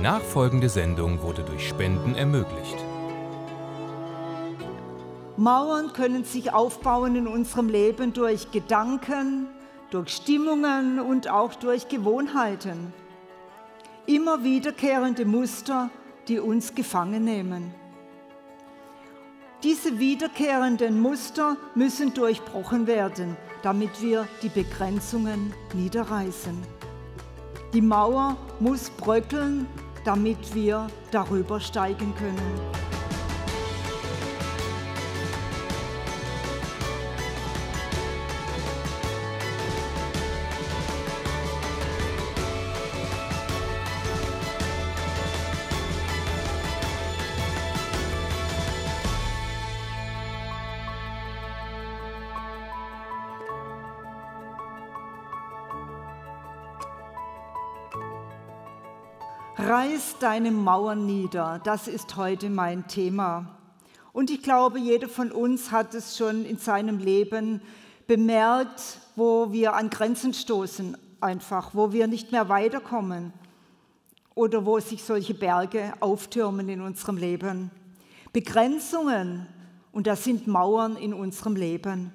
nachfolgende Sendung wurde durch Spenden ermöglicht. Mauern können sich aufbauen in unserem Leben durch Gedanken, durch Stimmungen und auch durch Gewohnheiten. Immer wiederkehrende Muster, die uns gefangen nehmen. Diese wiederkehrenden Muster müssen durchbrochen werden, damit wir die Begrenzungen niederreißen. Die Mauer muss bröckeln, damit wir darüber steigen können. Reiß deine Mauern nieder, das ist heute mein Thema. Und ich glaube, jeder von uns hat es schon in seinem Leben bemerkt, wo wir an Grenzen stoßen, einfach, wo wir nicht mehr weiterkommen oder wo sich solche Berge auftürmen in unserem Leben. Begrenzungen, und das sind Mauern in unserem Leben.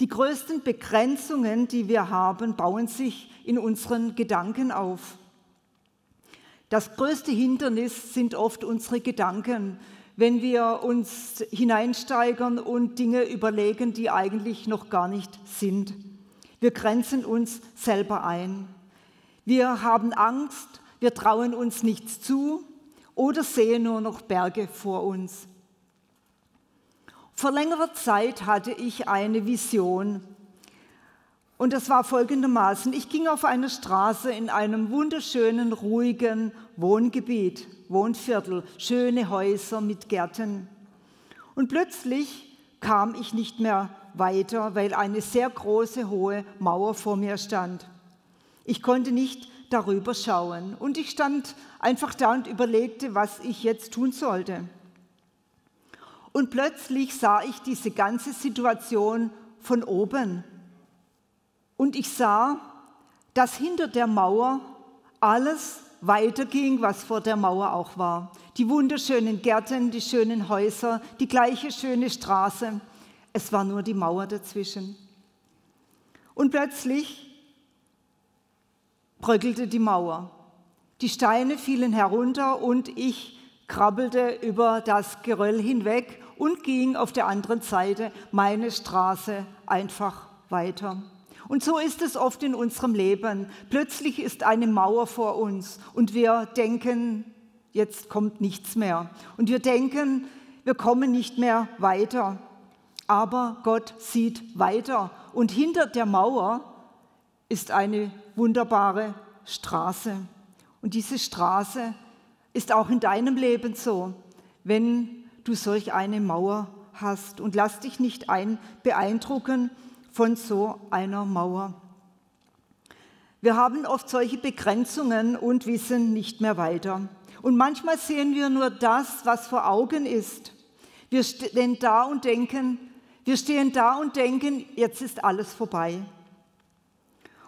Die größten Begrenzungen, die wir haben, bauen sich in unseren Gedanken auf. Das größte Hindernis sind oft unsere Gedanken, wenn wir uns hineinsteigern und Dinge überlegen, die eigentlich noch gar nicht sind. Wir grenzen uns selber ein. Wir haben Angst, wir trauen uns nichts zu oder sehen nur noch Berge vor uns. Vor längerer Zeit hatte ich eine Vision, und das war folgendermaßen. Ich ging auf eine Straße in einem wunderschönen, ruhigen Wohngebiet, Wohnviertel, schöne Häuser mit Gärten. Und plötzlich kam ich nicht mehr weiter, weil eine sehr große, hohe Mauer vor mir stand. Ich konnte nicht darüber schauen und ich stand einfach da und überlegte, was ich jetzt tun sollte. Und plötzlich sah ich diese ganze Situation von oben und ich sah, dass hinter der Mauer alles weiterging, was vor der Mauer auch war. Die wunderschönen Gärten, die schönen Häuser, die gleiche schöne Straße. Es war nur die Mauer dazwischen. Und plötzlich bröckelte die Mauer. Die Steine fielen herunter und ich krabbelte über das Geröll hinweg und ging auf der anderen Seite meine Straße einfach weiter. Und so ist es oft in unserem Leben. Plötzlich ist eine Mauer vor uns und wir denken, jetzt kommt nichts mehr. Und wir denken, wir kommen nicht mehr weiter. Aber Gott sieht weiter. Und hinter der Mauer ist eine wunderbare Straße. Und diese Straße ist auch in deinem Leben so, wenn du solch eine Mauer hast. Und lass dich nicht ein beeindrucken von so einer Mauer. Wir haben oft solche Begrenzungen und wissen nicht mehr weiter. Und manchmal sehen wir nur das, was vor Augen ist. Wir stehen da und denken, wir stehen da und denken, jetzt ist alles vorbei.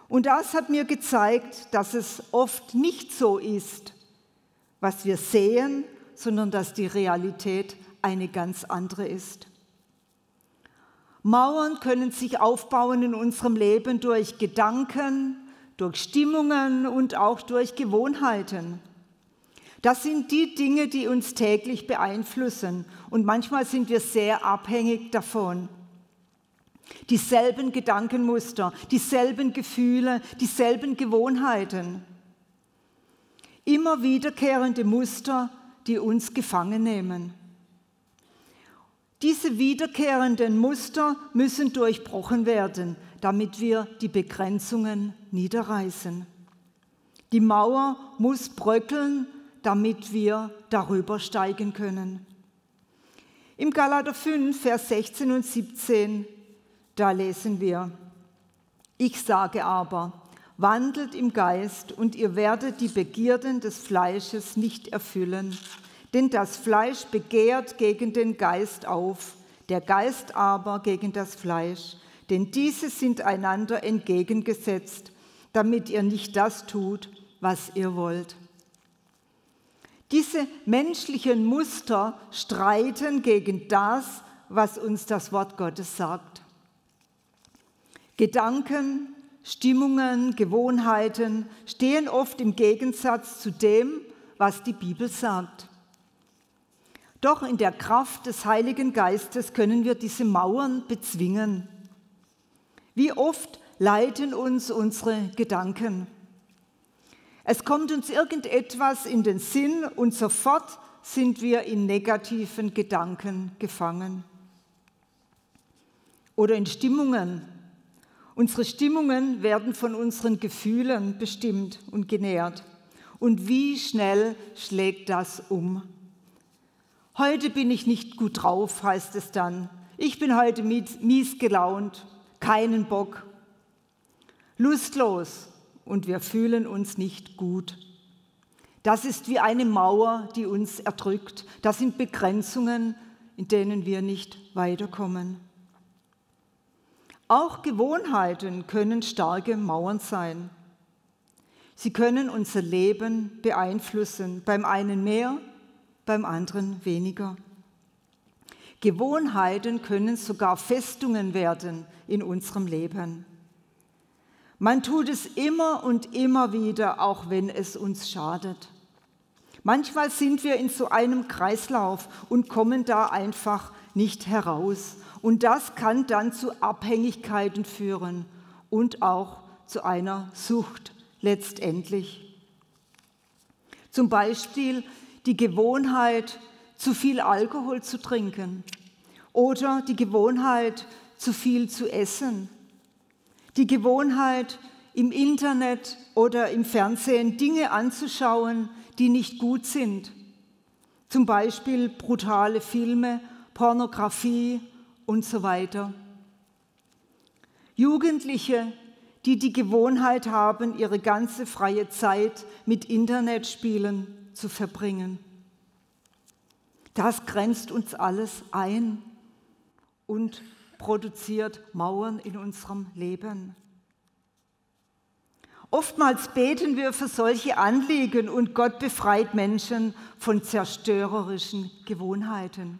Und das hat mir gezeigt, dass es oft nicht so ist, was wir sehen, sondern dass die Realität eine ganz andere ist. Mauern können sich aufbauen in unserem Leben durch Gedanken, durch Stimmungen und auch durch Gewohnheiten. Das sind die Dinge, die uns täglich beeinflussen und manchmal sind wir sehr abhängig davon. Dieselben Gedankenmuster, dieselben Gefühle, dieselben Gewohnheiten. Immer wiederkehrende Muster, die uns gefangen nehmen. Diese wiederkehrenden Muster müssen durchbrochen werden, damit wir die Begrenzungen niederreißen. Die Mauer muss bröckeln, damit wir darüber steigen können. Im Galater 5, Vers 16 und 17, da lesen wir, ich sage aber, wandelt im Geist und ihr werdet die Begierden des Fleisches nicht erfüllen. Denn das Fleisch begehrt gegen den Geist auf, der Geist aber gegen das Fleisch. Denn diese sind einander entgegengesetzt, damit ihr nicht das tut, was ihr wollt. Diese menschlichen Muster streiten gegen das, was uns das Wort Gottes sagt. Gedanken, Stimmungen, Gewohnheiten stehen oft im Gegensatz zu dem, was die Bibel sagt. Doch in der Kraft des Heiligen Geistes können wir diese Mauern bezwingen. Wie oft leiten uns unsere Gedanken? Es kommt uns irgendetwas in den Sinn und sofort sind wir in negativen Gedanken gefangen. Oder in Stimmungen. Unsere Stimmungen werden von unseren Gefühlen bestimmt und genährt. Und wie schnell schlägt das um? Heute bin ich nicht gut drauf, heißt es dann. Ich bin heute mies gelaunt, keinen Bock, lustlos und wir fühlen uns nicht gut. Das ist wie eine Mauer, die uns erdrückt. Das sind Begrenzungen, in denen wir nicht weiterkommen. Auch Gewohnheiten können starke Mauern sein. Sie können unser Leben beeinflussen, beim einen mehr, beim anderen weniger. Gewohnheiten können sogar Festungen werden in unserem Leben. Man tut es immer und immer wieder, auch wenn es uns schadet. Manchmal sind wir in so einem Kreislauf und kommen da einfach nicht heraus. Und das kann dann zu Abhängigkeiten führen und auch zu einer Sucht letztendlich. Zum Beispiel die Gewohnheit, zu viel Alkohol zu trinken oder die Gewohnheit, zu viel zu essen. Die Gewohnheit, im Internet oder im Fernsehen Dinge anzuschauen, die nicht gut sind. Zum Beispiel brutale Filme, Pornografie und so weiter. Jugendliche, die die Gewohnheit haben, ihre ganze freie Zeit mit Internetspielen zu verbringen. Das grenzt uns alles ein und produziert Mauern in unserem Leben. Oftmals beten wir für solche Anliegen und Gott befreit Menschen von zerstörerischen Gewohnheiten.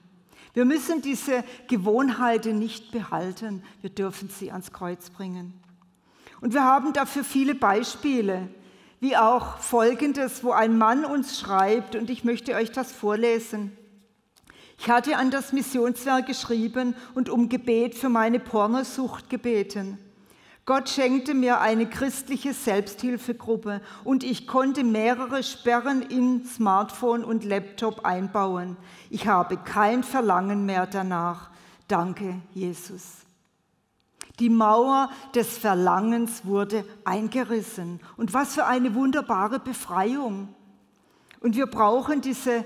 Wir müssen diese Gewohnheiten nicht behalten, wir dürfen sie ans Kreuz bringen. Und wir haben dafür viele Beispiele, wie auch folgendes, wo ein Mann uns schreibt, und ich möchte euch das vorlesen. Ich hatte an das Missionswerk geschrieben und um Gebet für meine Pornosucht gebeten. Gott schenkte mir eine christliche Selbsthilfegruppe und ich konnte mehrere Sperren in Smartphone und Laptop einbauen. Ich habe kein Verlangen mehr danach. Danke, Jesus. Die Mauer des Verlangens wurde eingerissen. Und was für eine wunderbare Befreiung. Und wir brauchen diese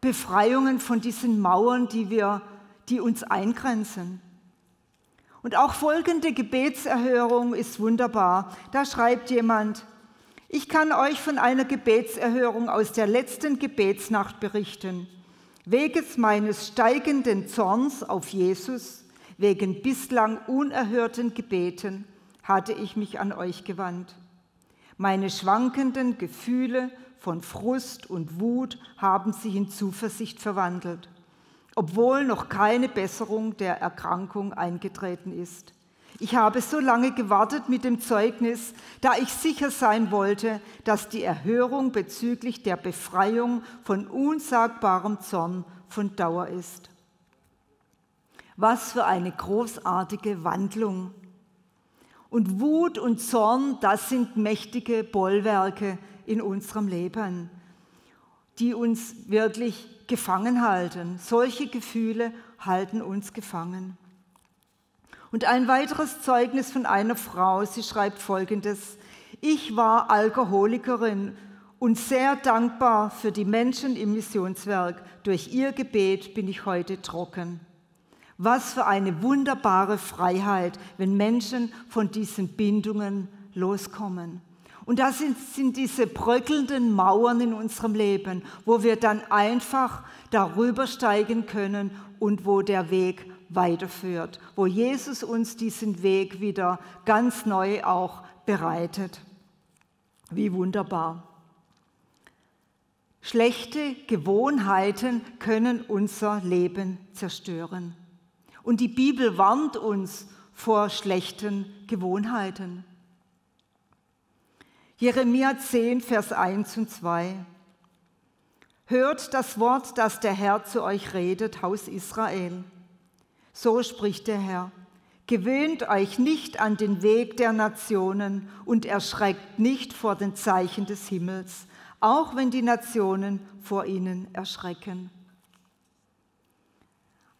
Befreiungen von diesen Mauern, die, wir, die uns eingrenzen. Und auch folgende Gebetserhörung ist wunderbar. Da schreibt jemand, ich kann euch von einer Gebetserhörung aus der letzten Gebetsnacht berichten. Weges meines steigenden Zorns auf Jesus, wegen bislang unerhörten Gebeten, hatte ich mich an euch gewandt. Meine schwankenden Gefühle von Frust und Wut haben sich in Zuversicht verwandelt, obwohl noch keine Besserung der Erkrankung eingetreten ist. Ich habe so lange gewartet mit dem Zeugnis, da ich sicher sein wollte, dass die Erhörung bezüglich der Befreiung von unsagbarem Zorn von Dauer ist. Was für eine großartige Wandlung. Und Wut und Zorn, das sind mächtige Bollwerke, in unserem Leben, die uns wirklich gefangen halten. Solche Gefühle halten uns gefangen. Und ein weiteres Zeugnis von einer Frau, sie schreibt folgendes, ich war Alkoholikerin und sehr dankbar für die Menschen im Missionswerk. Durch ihr Gebet bin ich heute trocken. Was für eine wunderbare Freiheit, wenn Menschen von diesen Bindungen loskommen. Und das sind, sind diese bröckelnden Mauern in unserem Leben, wo wir dann einfach darüber steigen können und wo der Weg weiterführt, wo Jesus uns diesen Weg wieder ganz neu auch bereitet. Wie wunderbar. Schlechte Gewohnheiten können unser Leben zerstören. Und die Bibel warnt uns vor schlechten Gewohnheiten. Jeremia 10, Vers 1 und 2. Hört das Wort, das der Herr zu euch redet, Haus Israel. So spricht der Herr. Gewöhnt euch nicht an den Weg der Nationen und erschreckt nicht vor den Zeichen des Himmels, auch wenn die Nationen vor ihnen erschrecken.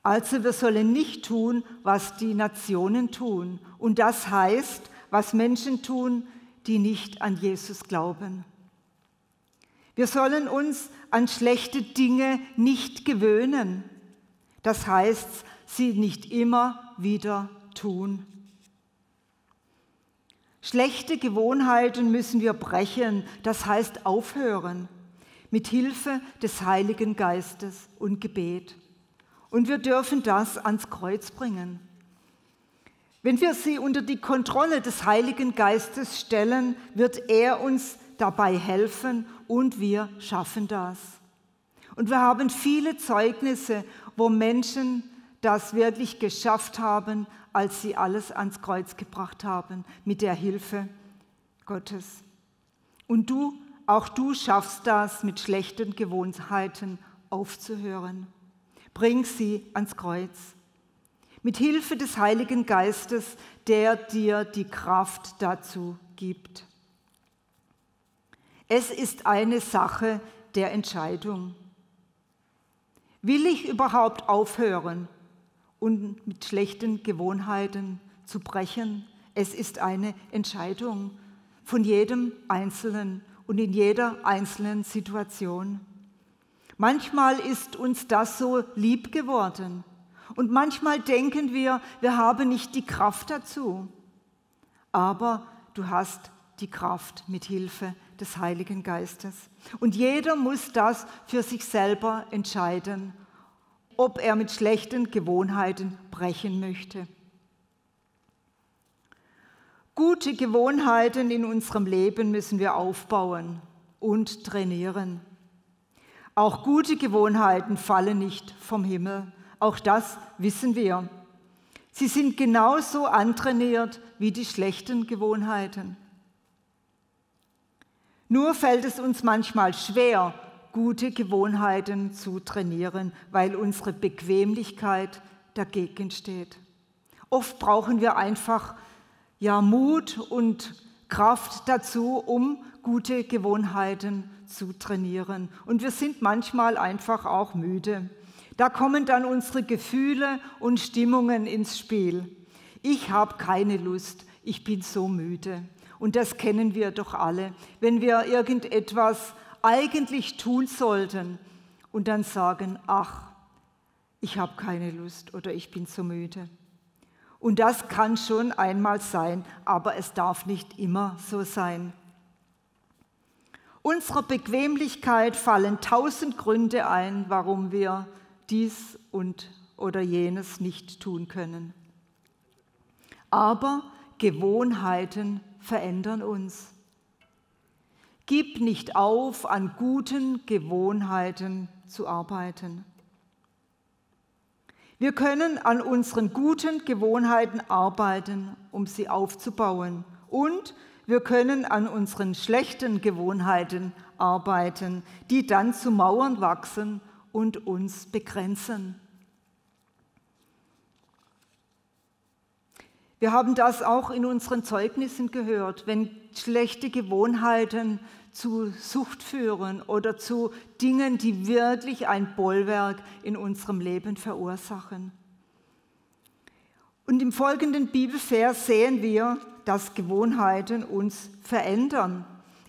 Also wir sollen nicht tun, was die Nationen tun. Und das heißt, was Menschen tun, die nicht an Jesus glauben. Wir sollen uns an schlechte Dinge nicht gewöhnen. Das heißt, sie nicht immer wieder tun. Schlechte Gewohnheiten müssen wir brechen, das heißt aufhören, mit Hilfe des Heiligen Geistes und Gebet. Und wir dürfen das ans Kreuz bringen. Wenn wir sie unter die Kontrolle des Heiligen Geistes stellen, wird er uns dabei helfen und wir schaffen das. Und wir haben viele Zeugnisse, wo Menschen das wirklich geschafft haben, als sie alles ans Kreuz gebracht haben mit der Hilfe Gottes. Und du, auch du schaffst das, mit schlechten Gewohnheiten aufzuhören. Bring sie ans Kreuz. Mit Hilfe des Heiligen Geistes, der dir die Kraft dazu gibt. Es ist eine Sache der Entscheidung. Will ich überhaupt aufhören und mit schlechten Gewohnheiten zu brechen. Es ist eine Entscheidung von jedem Einzelnen und in jeder einzelnen Situation. Manchmal ist uns das so lieb geworden und manchmal denken wir, wir haben nicht die Kraft dazu. Aber du hast die Kraft mit Hilfe des Heiligen Geistes. Und jeder muss das für sich selber entscheiden ob er mit schlechten Gewohnheiten brechen möchte. Gute Gewohnheiten in unserem Leben müssen wir aufbauen und trainieren. Auch gute Gewohnheiten fallen nicht vom Himmel. Auch das wissen wir. Sie sind genauso antrainiert wie die schlechten Gewohnheiten. Nur fällt es uns manchmal schwer, gute Gewohnheiten zu trainieren, weil unsere Bequemlichkeit dagegen steht. Oft brauchen wir einfach ja, Mut und Kraft dazu, um gute Gewohnheiten zu trainieren. Und wir sind manchmal einfach auch müde. Da kommen dann unsere Gefühle und Stimmungen ins Spiel. Ich habe keine Lust, ich bin so müde. Und das kennen wir doch alle. Wenn wir irgendetwas eigentlich tun sollten und dann sagen, ach, ich habe keine Lust oder ich bin so müde. Und das kann schon einmal sein, aber es darf nicht immer so sein. Unserer Bequemlichkeit fallen tausend Gründe ein, warum wir dies und oder jenes nicht tun können. Aber Gewohnheiten verändern uns. Gib nicht auf, an guten Gewohnheiten zu arbeiten. Wir können an unseren guten Gewohnheiten arbeiten, um sie aufzubauen. Und wir können an unseren schlechten Gewohnheiten arbeiten, die dann zu Mauern wachsen und uns begrenzen. Wir haben das auch in unseren Zeugnissen gehört, wenn schlechte Gewohnheiten zu Sucht führen oder zu Dingen, die wirklich ein Bollwerk in unserem Leben verursachen. Und im folgenden Bibelvers sehen wir, dass Gewohnheiten uns verändern.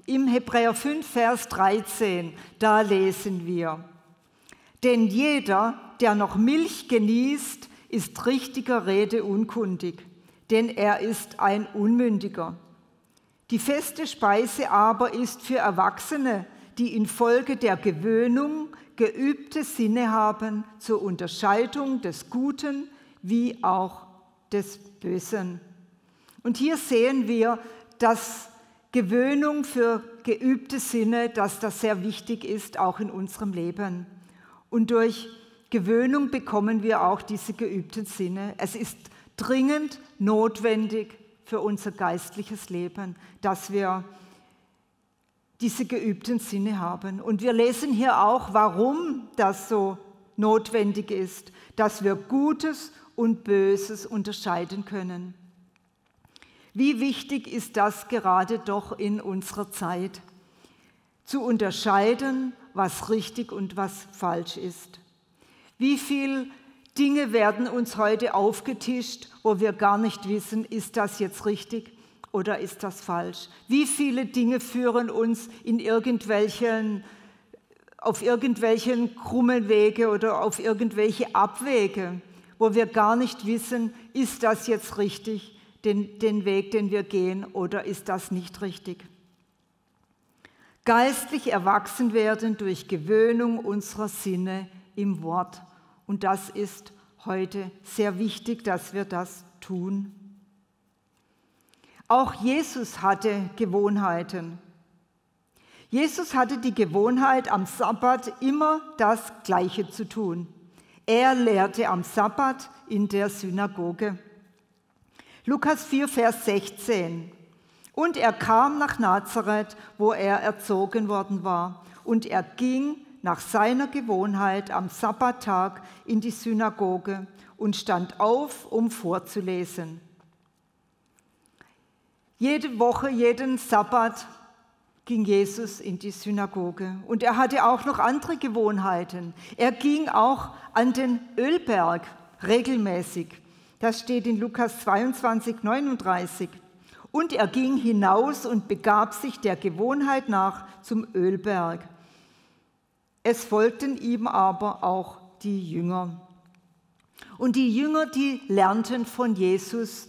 Im Hebräer 5, Vers 13, da lesen wir, denn jeder, der noch Milch genießt, ist richtiger Rede unkundig denn er ist ein Unmündiger. Die feste Speise aber ist für Erwachsene, die infolge der Gewöhnung geübte Sinne haben zur Unterscheidung des Guten wie auch des Bösen. Und hier sehen wir, dass Gewöhnung für geübte Sinne, dass das sehr wichtig ist, auch in unserem Leben. Und durch Gewöhnung bekommen wir auch diese geübten Sinne. Es ist dringend notwendig für unser geistliches Leben, dass wir diese geübten Sinne haben. Und wir lesen hier auch, warum das so notwendig ist, dass wir Gutes und Böses unterscheiden können. Wie wichtig ist das gerade doch in unserer Zeit, zu unterscheiden, was richtig und was falsch ist. Wie viele Dinge werden uns heute aufgetischt, wo wir gar nicht wissen, ist das jetzt richtig oder ist das falsch? Wie viele Dinge führen uns in irgendwelchen, auf irgendwelchen krummen Wege oder auf irgendwelche Abwege, wo wir gar nicht wissen, ist das jetzt richtig den, den Weg, den wir gehen, oder ist das nicht richtig? Geistlich erwachsen werden durch Gewöhnung unserer Sinne im Wort. Und das ist heute sehr wichtig, dass wir das tun. Auch Jesus hatte Gewohnheiten. Jesus hatte die Gewohnheit, am Sabbat immer das Gleiche zu tun. Er lehrte am Sabbat in der Synagoge. Lukas 4, Vers 16. Und er kam nach Nazareth, wo er erzogen worden war. Und er ging nach seiner Gewohnheit am Sabbattag in die Synagoge und stand auf, um vorzulesen. Jede Woche, jeden Sabbat ging Jesus in die Synagoge. Und er hatte auch noch andere Gewohnheiten. Er ging auch an den Ölberg regelmäßig. Das steht in Lukas 22, 39. Und er ging hinaus und begab sich der Gewohnheit nach zum Ölberg. Es folgten ihm aber auch die Jünger. Und die Jünger, die lernten von Jesus,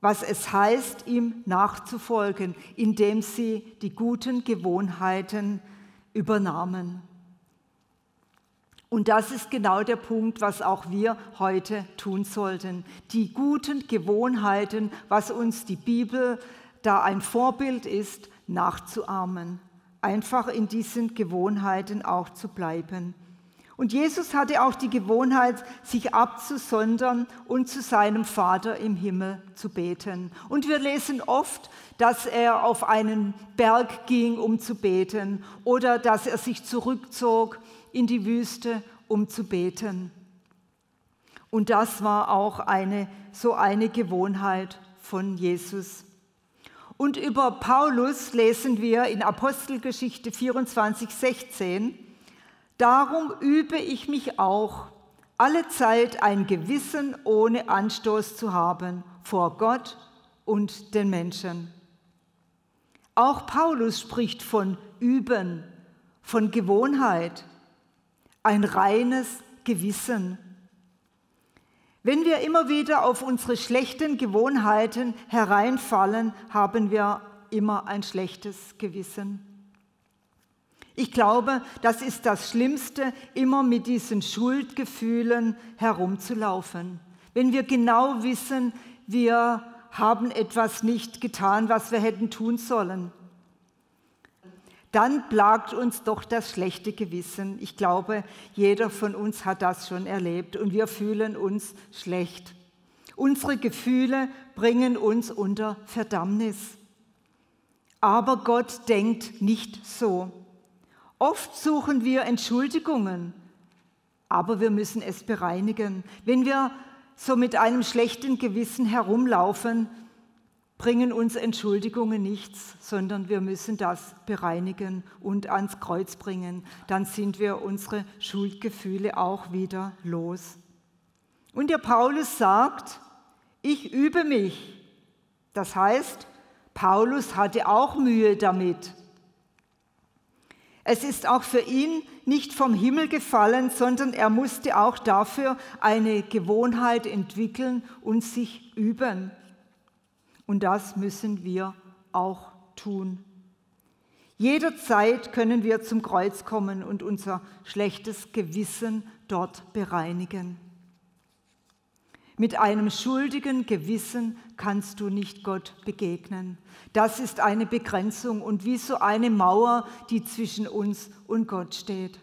was es heißt, ihm nachzufolgen, indem sie die guten Gewohnheiten übernahmen. Und das ist genau der Punkt, was auch wir heute tun sollten. Die guten Gewohnheiten, was uns die Bibel da ein Vorbild ist, nachzuahmen. Einfach in diesen Gewohnheiten auch zu bleiben. Und Jesus hatte auch die Gewohnheit, sich abzusondern und zu seinem Vater im Himmel zu beten. Und wir lesen oft, dass er auf einen Berg ging, um zu beten, oder dass er sich zurückzog in die Wüste, um zu beten. Und das war auch eine, so eine Gewohnheit von Jesus. Und über Paulus lesen wir in Apostelgeschichte 24, 16, Darum übe ich mich auch, alle Zeit ein Gewissen ohne Anstoß zu haben vor Gott und den Menschen. Auch Paulus spricht von Üben, von Gewohnheit ein reines Gewissen. Wenn wir immer wieder auf unsere schlechten Gewohnheiten hereinfallen, haben wir immer ein schlechtes Gewissen. Ich glaube, das ist das Schlimmste, immer mit diesen Schuldgefühlen herumzulaufen. Wenn wir genau wissen, wir haben etwas nicht getan, was wir hätten tun sollen dann plagt uns doch das schlechte Gewissen. Ich glaube, jeder von uns hat das schon erlebt und wir fühlen uns schlecht. Unsere Gefühle bringen uns unter Verdammnis. Aber Gott denkt nicht so. Oft suchen wir Entschuldigungen, aber wir müssen es bereinigen. Wenn wir so mit einem schlechten Gewissen herumlaufen, bringen uns Entschuldigungen nichts, sondern wir müssen das bereinigen und ans Kreuz bringen. Dann sind wir unsere Schuldgefühle auch wieder los. Und der Paulus sagt, ich übe mich. Das heißt, Paulus hatte auch Mühe damit. Es ist auch für ihn nicht vom Himmel gefallen, sondern er musste auch dafür eine Gewohnheit entwickeln und sich üben. Und das müssen wir auch tun. Jederzeit können wir zum Kreuz kommen und unser schlechtes Gewissen dort bereinigen. Mit einem schuldigen Gewissen kannst du nicht Gott begegnen. Das ist eine Begrenzung und wie so eine Mauer, die zwischen uns und Gott steht.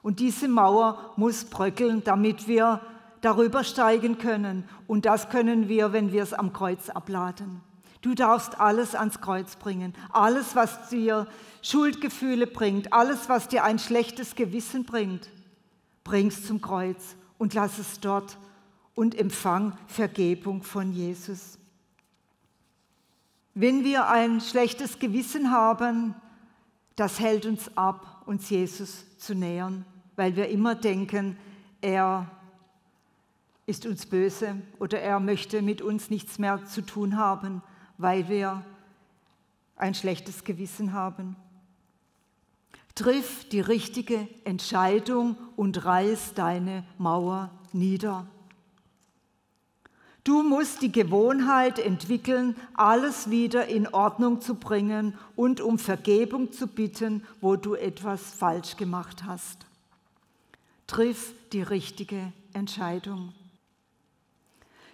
Und diese Mauer muss bröckeln, damit wir darüber steigen können. Und das können wir, wenn wir es am Kreuz abladen. Du darfst alles ans Kreuz bringen. Alles, was dir Schuldgefühle bringt, alles, was dir ein schlechtes Gewissen bringt, bring's zum Kreuz und lass es dort und empfang Vergebung von Jesus. Wenn wir ein schlechtes Gewissen haben, das hält uns ab, uns Jesus zu nähern, weil wir immer denken, er ist uns böse oder er möchte mit uns nichts mehr zu tun haben, weil wir ein schlechtes Gewissen haben. Triff die richtige Entscheidung und reiß deine Mauer nieder. Du musst die Gewohnheit entwickeln, alles wieder in Ordnung zu bringen und um Vergebung zu bitten, wo du etwas falsch gemacht hast. Triff die richtige Entscheidung.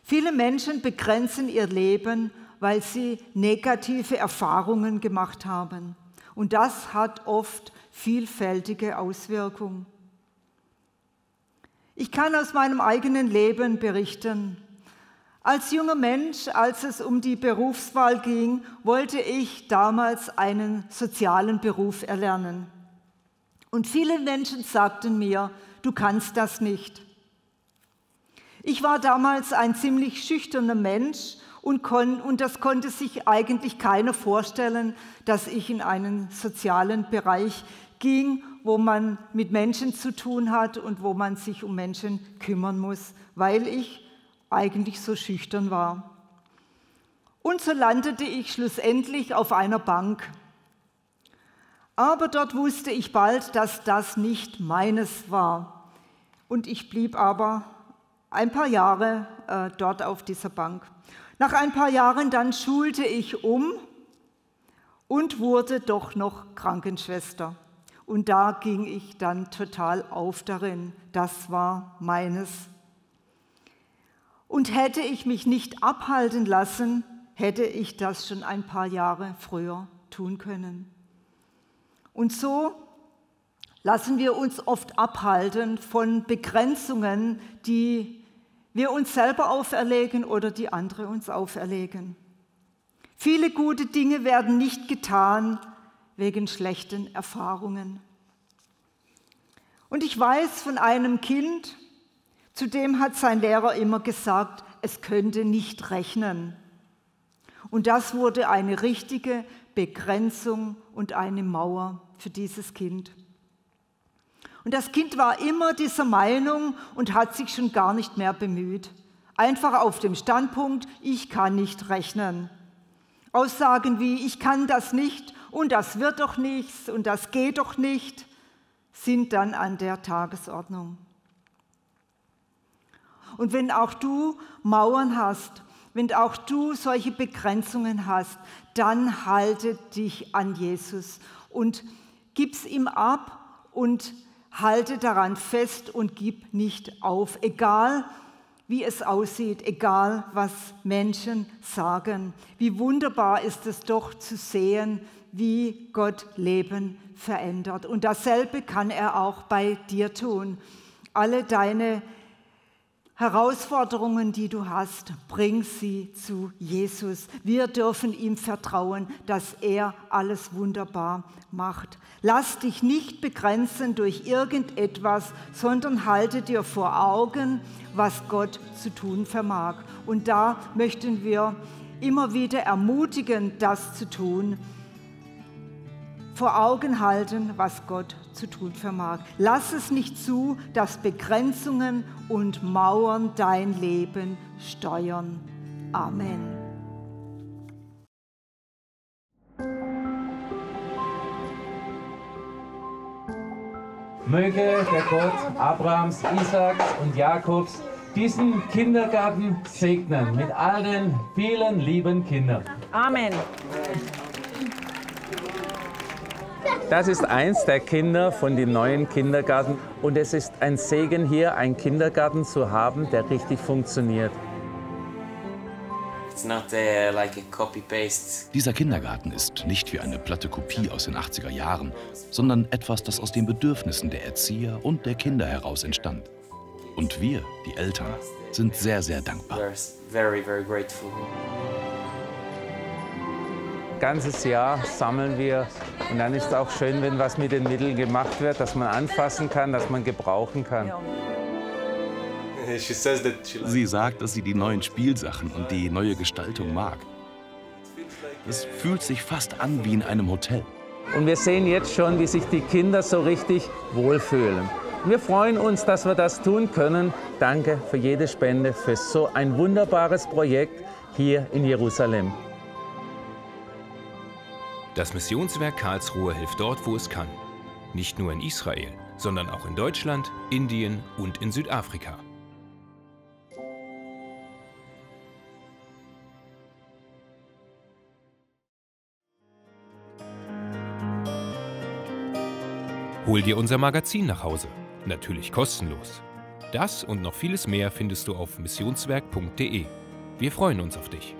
Viele Menschen begrenzen ihr Leben, weil sie negative Erfahrungen gemacht haben. Und das hat oft vielfältige Auswirkungen. Ich kann aus meinem eigenen Leben berichten. Als junger Mensch, als es um die Berufswahl ging, wollte ich damals einen sozialen Beruf erlernen. Und viele Menschen sagten mir, du kannst das nicht. Ich war damals ein ziemlich schüchterner Mensch und, und, das konnte sich eigentlich keiner vorstellen, dass ich in einen sozialen Bereich ging, wo man mit Menschen zu tun hat und wo man sich um Menschen kümmern muss, weil ich eigentlich so schüchtern war. Und so landete ich schlussendlich auf einer Bank. Aber dort wusste ich bald, dass das nicht meines war. Und ich blieb aber ein paar Jahre äh, dort auf dieser Bank. Nach ein paar Jahren dann schulte ich um und wurde doch noch Krankenschwester. Und da ging ich dann total auf darin. Das war meines. Und hätte ich mich nicht abhalten lassen, hätte ich das schon ein paar Jahre früher tun können. Und so lassen wir uns oft abhalten von Begrenzungen, die wir uns selber auferlegen oder die andere uns auferlegen. Viele gute Dinge werden nicht getan wegen schlechten Erfahrungen. Und ich weiß von einem Kind, zu dem hat sein Lehrer immer gesagt, es könnte nicht rechnen. Und das wurde eine richtige Begrenzung und eine Mauer für dieses Kind. Und das Kind war immer dieser Meinung und hat sich schon gar nicht mehr bemüht. Einfach auf dem Standpunkt, ich kann nicht rechnen. Aussagen wie, ich kann das nicht und das wird doch nichts und das geht doch nicht, sind dann an der Tagesordnung. Und wenn auch du Mauern hast, wenn auch du solche Begrenzungen hast, dann halte dich an Jesus und gib's ihm ab und halte daran fest und gib nicht auf, egal wie es aussieht, egal was Menschen sagen. Wie wunderbar ist es doch zu sehen, wie Gott Leben verändert. Und dasselbe kann er auch bei dir tun. Alle deine Herausforderungen, die du hast, bring sie zu Jesus. Wir dürfen ihm vertrauen, dass er alles wunderbar macht. Lass dich nicht begrenzen durch irgendetwas, sondern halte dir vor Augen, was Gott zu tun vermag. Und da möchten wir immer wieder ermutigen, das zu tun vor Augen halten, was Gott zu tun vermag. Lass es nicht zu, dass Begrenzungen und Mauern dein Leben steuern. Amen. Möge der Gott Abrahams, Isaaks und Jakobs diesen Kindergarten segnen mit all den vielen lieben Kindern. Amen. Das ist eins der Kinder von dem neuen Kindergarten und es ist ein Segen hier, einen Kindergarten zu haben, der richtig funktioniert. Dieser Kindergarten ist nicht wie eine platte Kopie aus den 80er Jahren, sondern etwas, das aus den Bedürfnissen der Erzieher und der Kinder heraus entstand. Und wir, die Eltern, sind sehr, sehr dankbar. Ganzes Jahr sammeln wir und dann ist es auch schön, wenn was mit den Mitteln gemacht wird, dass man anfassen kann, dass man gebrauchen kann. Sie sagt, dass sie die neuen Spielsachen und die neue Gestaltung mag. Es fühlt sich fast an wie in einem Hotel. Und wir sehen jetzt schon, wie sich die Kinder so richtig wohlfühlen. Wir freuen uns, dass wir das tun können. Danke für jede Spende, für so ein wunderbares Projekt hier in Jerusalem. Das Missionswerk Karlsruhe hilft dort, wo es kann. Nicht nur in Israel, sondern auch in Deutschland, Indien und in Südafrika. Hol dir unser Magazin nach Hause. Natürlich kostenlos. Das und noch vieles mehr findest du auf missionswerk.de. Wir freuen uns auf dich.